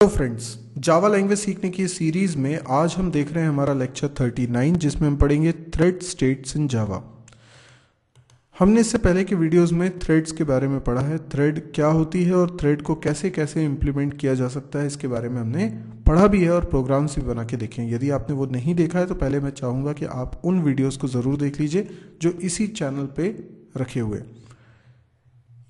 Hello friends Java language सीखने की series में आज हम देख रहे हैं हमारा लेक्चर 39 जिसमें हम पढ़ेंगे थ्रेड स्टेट्स इन जावा हमने इससे पहले के वीडियोस में थ्रेड्स के बारे में पढ़ा है। थ्रेड क्या होती है और थ्रेड को कैसे कैसे इंप्लीमेंट किया जा सकता है, इसके बारे में हमने पढ़ा भी है और प्रोग्राम्स भी बना के देखे हैं। यदि आपने वो नहीं देखा है तो पहले मैं चाहूँगा कि आप उन वीडियोज़ को ज़रूर देख लीजिए, जो इसी चैनल पर रखे हुए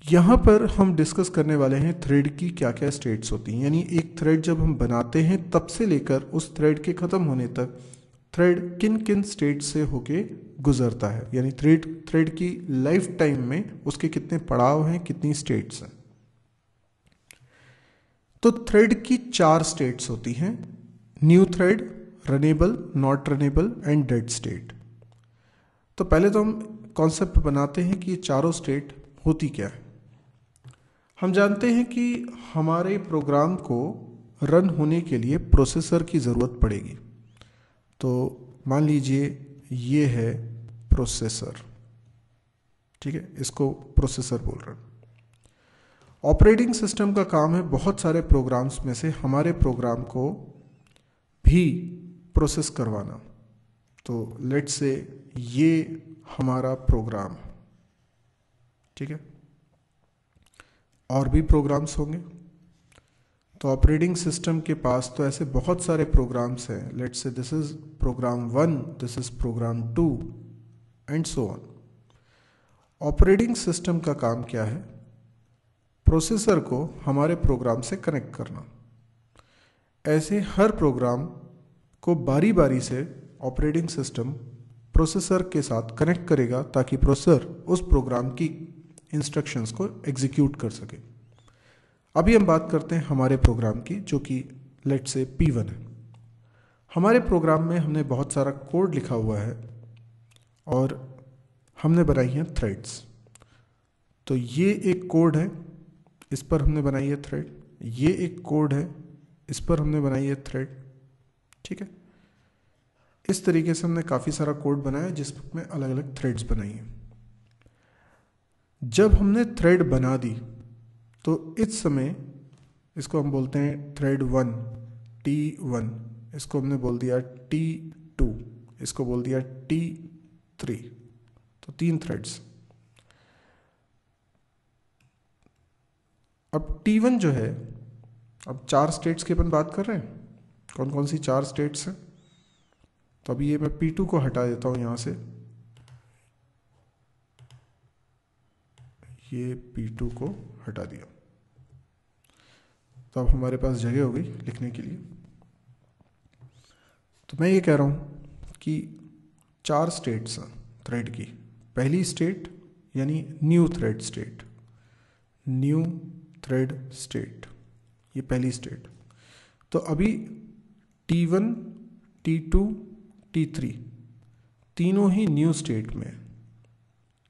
यहाँ पर हम डिस्कस करने वाले हैं थ्रेड की क्या क्या स्टेट्स होती हैं। यानी एक थ्रेड जब हम बनाते हैं, तब से लेकर उस थ्रेड के ख़त्म होने तक थ्रेड किन किन स्टेट से होके गुजरता है? यानी थ्रेड थ्रेड की लाइफ टाइम में उसके कितने पड़ाव हैं, कितनी स्टेट्स हैं? तो थ्रेड की चार स्टेट्स होती हैं new thread runnable not runnable and dead state तो पहले तो हम कॉन्सेप्ट बनाते हैं कि ये चारों स्टेट होती क्या है। हम जानते हैं कि हमारे प्रोग्राम को रन होने के लिए प्रोसेसर की ज़रूरत पड़ेगी। तो मान लीजिए ये है प्रोसेसर ठीक है? इसको प्रोसेसर बोल रहे हैं। ऑपरेटिंग सिस्टम का काम है बहुत सारे प्रोग्राम्स में से हमारे प्रोग्राम को भी प्रोसेस करवाना। तो लेट्स से ये हमारा प्रोग्राम ठीक है? और भी प्रोग्राम्स होंगे। तो ऑपरेटिंग सिस्टम के पास तो ऐसे बहुत सारे प्रोग्राम्स हैं। Let's say this is program one this is program two and so on operating system का काम क्या है? प्रोसेसर को हमारे प्रोग्राम से कनेक्ट करना। ऐसे हर प्रोग्राम को बारी बारी से ऑपरेटिंग सिस्टम प्रोसेसर के साथ कनेक्ट करेगा ताकि प्रोसेसर उस प्रोग्राम की इंस्ट्रक्शंस को एग्जीक्यूट कर सके। अभी हम बात करते हैं हमारे प्रोग्राम की, जो कि लेट से पी वन है। हमारे प्रोग्राम में हमने बहुत सारा कोड लिखा हुआ है और हमने बनाई हैं थ्रेड्स तो ये एक कोड है, इस पर हमने बनाई है थ्रेड ये एक कोड है, इस पर हमने बनाई है थ्रेड ठीक है? इस तरीके से हमने काफ़ी सारा कोड बनाया जिसमें अलग अलग थ्रेड्स बनाई हैं। जब हमने थ्रेड बना दी तो इस समय इसको हम बोलते हैं थ्रेड वन टी वन इसको हमने बोल दिया टी टू इसको बोल दिया टी थ्री तो तीन थ्रेड्स अब टी वन जो है, अब चार स्टेट्स की अपन बात कर रहे हैं। कौन कौन सी चार स्टेट्स हैं? तो अभी ये मैं पी टू को हटा देता हूँ यहाँ से। ये P2 को हटा दिया। तो अब हमारे पास जगह हो गई लिखने के लिए। तो मैं ये कह रहा हूँ कि चार स्टेट्स हैं थ्रेड की। पहली स्टेट यानी new thread state new thread state ये पहली स्टेट तो अभी T1, T2, T3 तीनों ही न्यू स्टेट में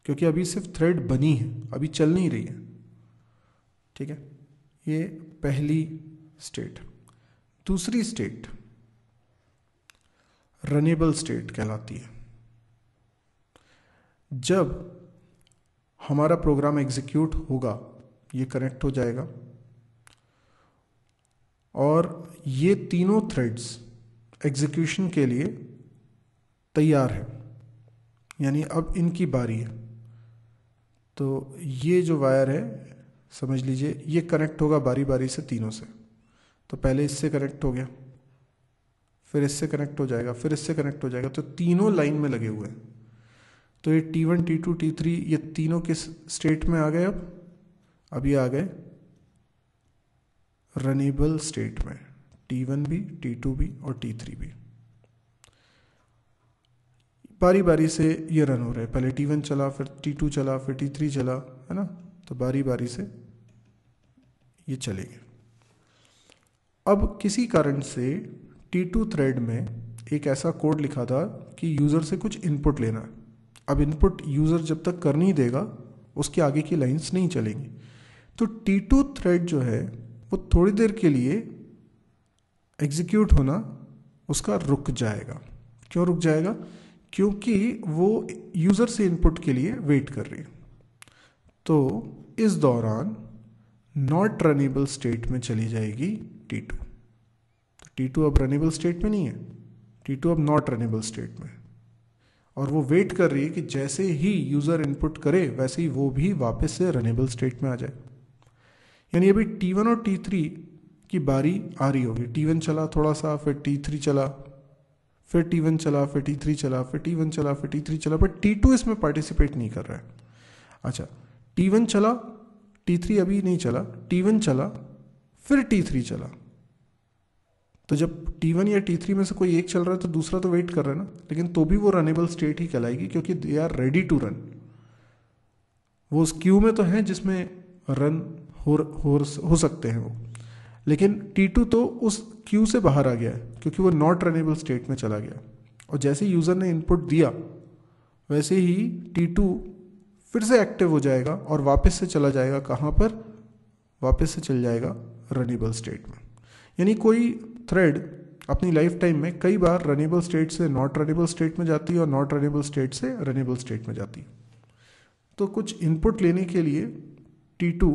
क्योंकि अभी सिर्फ़ थ्रेड बनी है, अभी चल नहीं रही है। ठीक है? ये पहली स्टेट दूसरी स्टेट रनेबल स्टेट कहलाती है। जब हमारा प्रोग्राम एग्जीक्यूट होगा, ये कनेक्ट हो जाएगा। और ये तीनों थ्रेड्स एग्जीक्यूशन के लिए तैयार है। यानी अब इनकी बारी है। तो ये जो वायर है, समझ लीजिए, ये कनेक्ट होगा बारी बारी से तीनों से। तो पहले इससे कनेक्ट हो गया, फिर इससे कनेक्ट हो जाएगा, फिर इससे कनेक्ट हो जाएगा तो तीनों लाइन में लगे हुए हैं। तो ये T one T two T three ये तीनों किस स्टेट में आ गए अब? ये आ गए रनेबल स्टेट में टी वन भी टी टू भी और टी थ्री भी। बारी बारी से ये रन हो रहे हैं। पहले टी वन चला, फिर टी टू चला, फिर टी थ्री चला, है ना? तो बारी बारी से ये चलेंगे। अब किसी कारण से टी टू थ्रेड में एक ऐसा कोड लिखा था कि यूज़र से कुछ इनपुट लेना है। अब इनपुट यूज़र जब तक कर नहीं देगा, उसके आगे की लाइंस नहीं चलेंगी। तो टी टू थ्रेड जो है, वो थोड़ी देर के लिए एग्जीक्यूट होना, उसका रुक जाएगा। क्यों रुक जाएगा? क्योंकि वो यूज़र से इनपुट के लिए वेट कर रही है। तो इस दौरान नॉट रनेबल स्टेट में चली जाएगी टी टू तो टी टू अब रनेबल स्टेट में नहीं है। टी टू अब नॉट रनेबल स्टेट में और वो वेट कर रही है कि जैसे ही यूज़र इनपुट करे, वैसे ही वो भी वापस से रनेबल स्टेट में आ जाए। यानी अभी टी वन और टी थ्री की बारी आ रही होगी। टी वन चला थोड़ा सा, फिर टी थ्री चला। फिर टी वन चला फिर टी थ्री चला फिर टी वन चला फिर टी थ्री चला बट टी टू इसमें पार्टिसिपेट नहीं कर रहा है। अच्छा टी वन चला टी थ्री अभी नहीं चला टी वन चला फिर टी थ्री चला। तो जब टी वन या टी थ्री में से कोई एक चल रहा है तो दूसरा तो वेट कर रहा है ना लेकिन तो भी वो रनेबल स्टेट ही कहलाएगी क्योंकि they are ready to run वो उस क्यू में तो है जिसमें रन हो हो, हो सकते हैं वो। लेकिन T2 तो उस क्यू से बाहर आ गया है, क्योंकि वो नॉट रनेबल स्टेट में चला गया। और जैसे यूज़र ने इनपुट दिया, वैसे ही T2 फिर से एक्टिव हो जाएगा और वापस से चला जाएगा कहाँ पर? वापस से चल जाएगा रनेबल स्टेट में। यानी कोई थ्रेड अपनी लाइफ टाइम में कई बार रनेबल स्टेट से नॉट रनेबल स्टेट में जाती है और नॉट रनेबल स्टेट से रनेबल स्टेट में जाती है। तो कुछ इनपुट लेने के लिए T2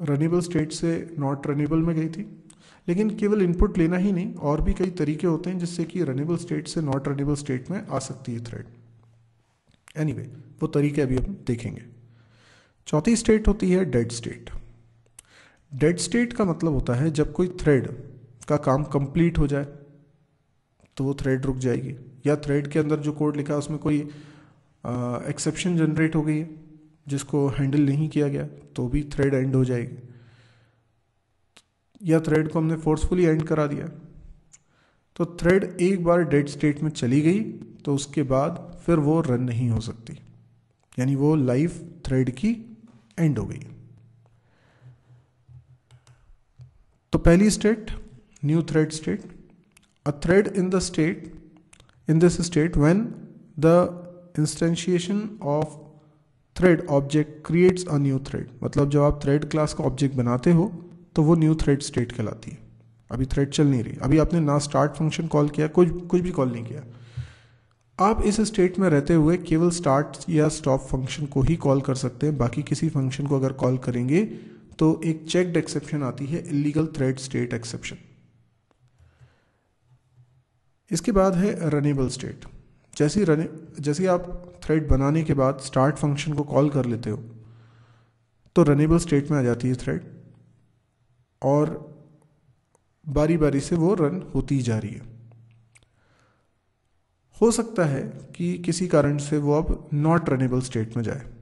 रनेबल स्टेट से नॉट रनेबल में गई थी। लेकिन केवल इनपुट लेना ही नहीं और भी कई तरीके होते हैं जिससे कि रनेबल स्टेट से नॉट रनेबल स्टेट में आ सकती है थ्रेड एनीवे anyway, वो तरीके अभी हम देखेंगे। चौथी स्टेट होती है डेड स्टेट डेड स्टेट का मतलब होता है जब कोई थ्रेड का काम कंप्लीट हो जाए तो वो थ्रेड रुक जाएगी। या थ्रेड के अंदर जो कोड लिखा है उसमें कोई एक्सेप्शन जनरेट हो गई है। जिसको हैंडल नहीं किया गया तो भी थ्रेड एंड हो जाएगी। या थ्रेड को हमने फोर्सफुली एंड करा दिया। तो थ्रेड एक बार डेड स्टेट में चली गई तो उसके बाद फिर वो रन नहीं हो सकती। यानी वो लाइफ थ्रेड की एंड हो गई। तो पहली state new thread state a thread in the state in this state when the instantiation of thread object creates a new thread मतलब जब आप थ्रेड क्लास का ऑब्जेक्ट बनाते हो तो वो न्यू थ्रेड स्टेट कहलाती है। अभी थ्रेड चल नहीं रही। अभी आपने ना स्टार्ट फ़ंक्शन कॉल किया, कुछ कुछ भी कॉल नहीं किया। आप इस स्टेट में रहते हुए केवल स्टार्ट या स्टॉप फ़ंक्शन को ही कॉल कर सकते हैं। बाकी किसी फ़ंक्शन को अगर कॉल करेंगे तो एक चेक्ड एक्सेप्शन आती है इलीगल थ्रेड स्टेट एक्सेप्शन इसके बाद है रनेबल स्टेट जैसे रने जैसे आप थ्रेड बनाने के बाद स्टार्ट फ़ंक्शन को कॉल कर लेते हो तो रनेबल स्टेट में आ जाती है थ्रेड और बारी बारी से वो रन होती जा रही है। हो सकता है कि किसी कारण से वो अब नॉट रनेबल स्टेट में जाए।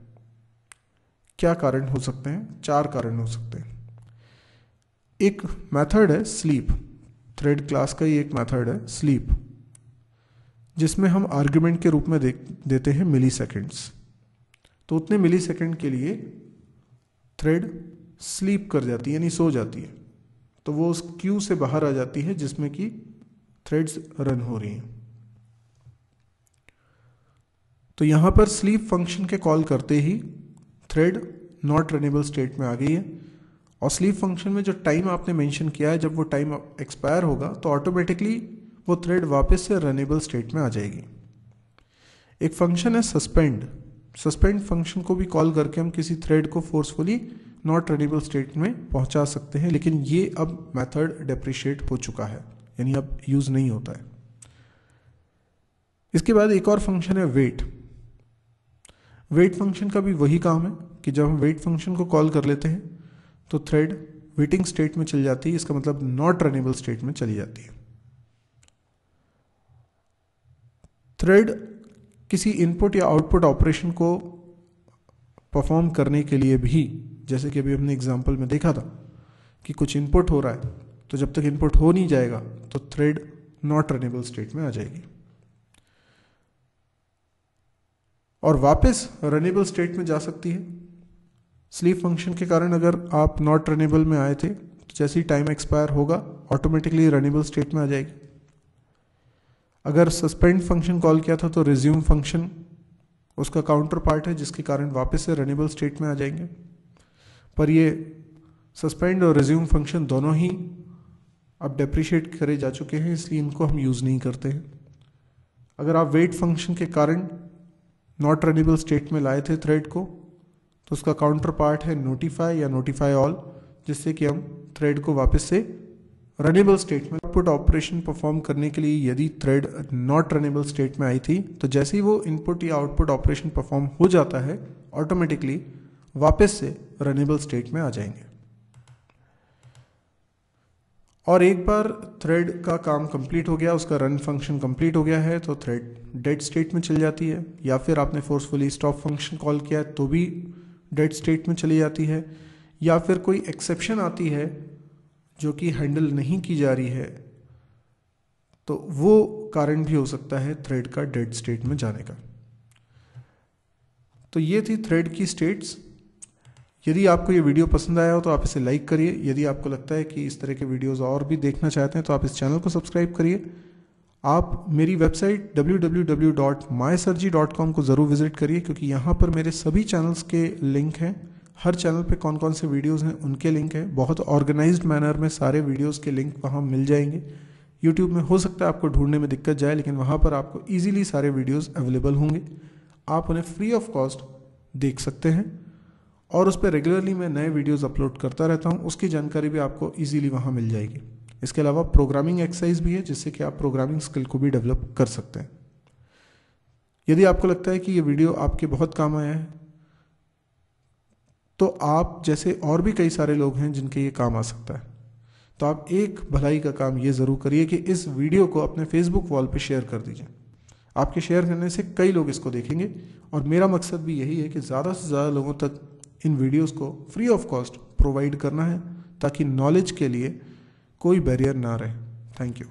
क्या कारण हो सकते हैं? चार कारण हो सकते हैं। एक मेथड है स्लीप थ्रेड क्लास का ही एक मेथड है स्लीप जिसमें हम आर्ग्यूमेंट के रूप में दे, देते हैं मिली सेकेंड्स तो उतने मिली सेकेंड के लिए थ्रेड स्लीप कर जाती है यानी सो जाती है। तो वो उस क्यू से बाहर आ जाती है जिसमें कि थ्रेड्स रन हो रही हैं। तो यहाँ पर स्लीप फ़ंक्शन के कॉल करते ही थ्रेड नॉट रनेबल स्टेट में आ गई है। और स्लीप फ़ंक्शन में जो टाइम आपने मेंशन किया है जब वो टाइम एक्सपायर होगा तो ऑटोमेटिकली वो थ्रेड वापस से रनेबल स्टेट में आ जाएगी। एक फ़ंक्शन है सस्पेंड सस्पेंड फ़ंक्शन को भी कॉल करके हम किसी थ्रेड को फोर्सफुली नॉट रनेबल स्टेट में पहुँचा सकते हैं, लेकिन ये अब मेथड डेप्रिशिएट हो चुका है, यानी अब यूज़ नहीं होता है। इसके बाद एक और फ़ंक्शन है वेट वेट फ़ंक्शन का भी वही काम है कि जब हम वेट फ़ंक्शन को कॉल कर लेते हैं तो थ्रेड वेटिंग स्टेट में चल जाती है, इसका मतलब नॉट रनेबल स्टेट में चली जाती है। थ्रेड किसी इनपुट या आउटपुट ऑपरेशन को परफॉर्म करने के लिए भी, जैसे कि अभी हमने एग्जांपल में देखा था कि कुछ इनपुट हो रहा है तो जब तक इनपुट हो नहीं जाएगा तो थ्रेड नॉट रनेबल स्टेट में आ जाएगी। और वापस रनेबल स्टेट में जा सकती है। स्लीप फ़ंक्शन के कारण अगर आप नॉट रनेबल में आए थे तो जैसे ही टाइम एक्सपायर होगा ऑटोमेटिकली रनेबल स्टेट में आ जाएगी। अगर सस्पेंड फ़ंक्शन कॉल किया था तो रिज्यूम फ़ंक्शन उसका काउंटर पार्ट है, जिसके कारण वापस से रनेबल स्टेट में आ जाएँगे। पर ये सस्पेंड और रिज्यूम फ़ंक्शन दोनों ही अब डेप्रिशिएट करे जा चुके हैं, इसलिए इनको हम यूज़ नहीं करते हैं। अगर आप वेट फ़ंक्शन के कारण नॉट रनेबल स्टेट में लाए थे थ्रेड को तो उसका काउंटर पार्ट है नोटिफाई या नोटिफाई ऑल जिससे कि हम थ्रेड को वापस से रनेबल स्टेट में आउटपुट ऑपरेशन परफॉर्म करने के लिए यदि थ्रेड नॉट रनेबल स्टेट में आई थी तो जैसे ही वो इनपुट या आउटपुट ऑपरेशन परफॉर्म हो जाता है ऑटोमेटिकली वापस से रनेबल स्टेट में आ जाएँगे। और एक बार थ्रेड का काम कंप्लीट हो गया, उसका रन फ़ंक्शन कंप्लीट हो गया है तो थ्रेड डेड स्टेट में चली जाती है, या फिर आपने फोर्सफुली स्टॉप फ़ंक्शन कॉल किया है तो भी डेड स्टेट में चली जाती है, या फिर कोई एक्सेप्शन आती है जो कि हैंडल नहीं की जा रही है तो वो कारण भी हो सकता है थ्रेड का डेड स्टेट में जाने का। तो ये थी थ्रेड की स्टेट्स यदि आपको ये वीडियो पसंद आया हो तो आप इसे लाइक करिए। यदि आपको लगता है कि इस तरह के वीडियोस और भी देखना चाहते हैं तो आप इस चैनल को सब्सक्राइब करिए। आप मेरी वेबसाइट www.mysarji.com को ज़रूर विज़िट करिए, क्योंकि यहाँ पर मेरे सभी चैनल्स के लिंक हैं। हर चैनल पे कौन कौन से वीडियोस हैं, उनके लिंक है। बहुत ऑर्गेनाइज्ड मैनर में सारे वीडियोस के लिंक वहाँ मिल जाएँगे। यूट्यूब में हो सकता है आपको ढूँढने में दिक्कत जाए, लेकिन वहाँ पर आपको ईजिली सारे वीडियोज़ अवेलेबल होंगे। आप उन्हें फ्री ऑफ़ कॉस्ट देख सकते हैं। और उस पर रेगुलरली मैं नए वीडियोज़ अपलोड करता रहता हूँ, उसकी जानकारी भी आपको ईजिली वहाँ मिल जाएगी। इसके अलावा प्रोग्रामिंग एक्सरसाइज भी है, जिससे कि आप प्रोग्रामिंग स्किल को भी डेवलप कर सकते हैं। यदि आपको लगता है कि ये वीडियो आपके बहुत काम आया है तो आप जैसे और भी कई सारे लोग हैं जिनके ये काम आ सकता है। तो आप एक भलाई का काम ये ज़रूर करिए कि इस वीडियो को अपने फेसबुक वॉल पे शेयर कर दीजिए। आपके शेयर करने से कई लोग इसको देखेंगे और मेरा मकसद भी यही है कि ज़्यादा से ज़्यादा लोगों तक इन वीडियोस को फ्री ऑफ़ कॉस्ट प्रोवाइड करना है ताकि नॉलेज के लिए कोई बैरियर ना रहे। Thank you